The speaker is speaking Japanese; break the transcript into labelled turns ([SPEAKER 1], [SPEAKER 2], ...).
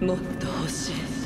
[SPEAKER 1] もっと欲しい。